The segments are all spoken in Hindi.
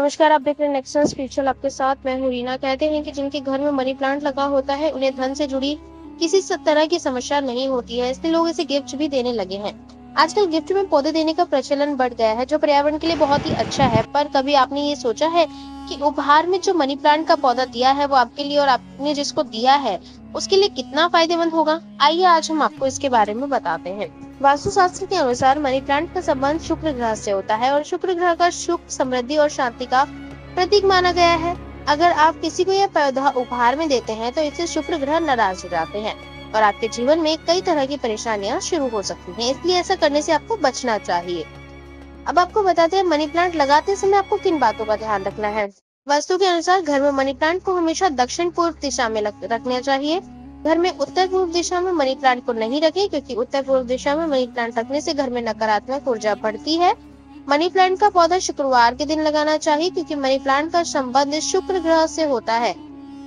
नमस्कार, आप देख रहे हैं नेक्सन स्पिरिचुअल आपके साथ। मैं हूँ रीना। कहते हैं कि जिनके घर में मनी प्लांट लगा होता है, उन्हें धन से जुड़ी किसी तरह की समस्या नहीं होती है। इसलिए लोग इसे गिफ्ट भी देने लगे हैं। आजकल गिफ्ट में पौधे देने का प्रचलन बढ़ गया है, जो पर्यावरण के लिए बहुत ही अच्छा है। पर कभी आपने ये सोचा है कि उपहार में जो मनी प्लांट का पौधा दिया है, वो आपके लिए और आपने जिसको दिया है, उसके लिए कितना फ़ायदेमंद होगा? आइए, आज हम आपको इसके बारे में बताते हैं। वास्तु शास्त्र के अनुसार मनी प्लांट का संबंध शुक्र ग्रह से होता है और शुक्र ग्रह का सुख समृद्धि और शांति का प्रतीक माना गया है। अगर आप किसी को यह पौधा उपहार में देते हैं तो इससे शुक्र ग्रह नाराज़ हो जाते हैं और आपके जीवन में कई तरह की परेशानियाँ शुरू हो सकती हैं। इसलिए ऐसा करने से आपको बचना चाहिए। अब आपको बताते हैं मनी प्लांट लगाते समय आपको किन बातों का ध्यान रखना है? वास्तु के अनुसार घर में मनी प्लांट को हमेशा दक्षिण पूर्व दिशा में रखना चाहिए। घर में उत्तर पूर्व दिशा में मनी प्लांट को नहीं रखें, क्योंकि उत्तर पूर्व दिशा में मनी प्लांट रखने से घर में नकारात्मक ऊर्जा बढ़ती है। मनी प्लांट का पौधा शुक्रवार के दिन लगाना चाहिए, क्योंकि मनी प्लांट का संबंध शुक्र ग्रह से होता है।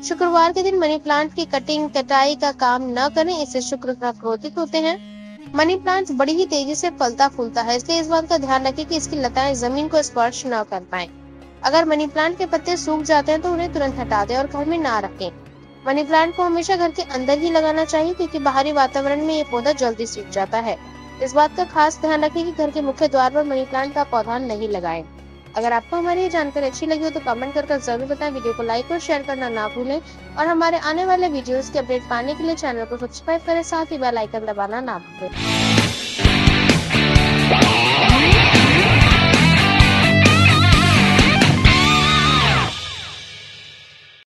शुक्रवार के दिन मनी प्लांट की कटिंग, कटाई का काम न करें, इससे शुक्र ग्रह क्रोधित होते हैं। मनी प्लांट बड़ी ही तेज़ी से फलता फूलता है, इसलिए इस बात का ध्यान रखें कि इसकी लताएँ ज़मीन को स्पर्श न कर पाए। अगर मनी प्लांट के पत्ते सूख जाते हैं तो उन्हें तुरंत हटा दें और घर में ना रखें। मनी प्लांट को हमेशा घर के अंदर ही लगाना चाहिए, क्योंकि बाहरी वातावरण में ये पौधा जल्दी सूख जाता है। इस बात का खास ध्यान रखें कि घर के मुख्य द्वार पर मनी प्लांट का पौधा नहीं लगाएँ। अगर आपको हमारी ये जानकारी अच्छी लगी हो तो कमेंट कर ज़रूर बताएँ वीडियो को लाइक और शेयर करना ना भूलें। और हमारे आने वाले वीडियोस के अपडेट पाने के लिए चैनल को सब्सक्राइब करें, साथ ही बेल आइकन दबाना ना भूलें।